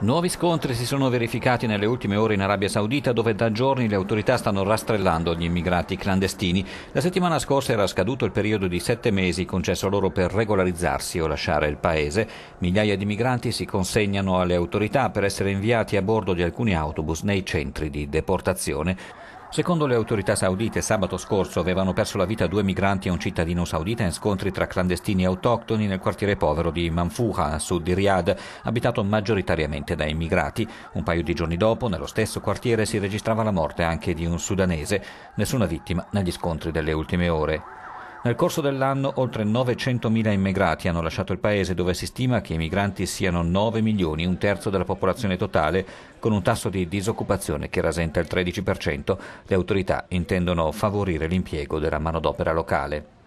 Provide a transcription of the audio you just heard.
Nuovi scontri si sono verificati nelle ultime ore in Arabia Saudita dove da giorni le autorità stanno rastrellando gli immigrati clandestini. La settimana scorsa era scaduto il periodo di sette mesi concesso loro per regolarizzarsi o lasciare il paese. Migliaia di migranti si consegnano alle autorità per essere inviati a bordo di alcuni autobus nei centri di deportazione. Secondo le autorità saudite, sabato scorso avevano perso la vita due migranti e un cittadino saudita in scontri tra clandestini autoctoni nel quartiere povero di Manfuha, a sud di Riyadh, abitato maggioritariamente da immigrati. Un paio di giorni dopo, nello stesso quartiere, si registrava la morte anche di un sudanese. Nessuna vittima negli scontri delle ultime ore. Nel corso dell'anno oltre 900.000 immigrati hanno lasciato il paese dove si stima che i migranti siano 9 milioni, un terzo della popolazione totale, con un tasso di disoccupazione che rasenta il 13%. Le autorità intendono favorire l'impiego della manodopera locale.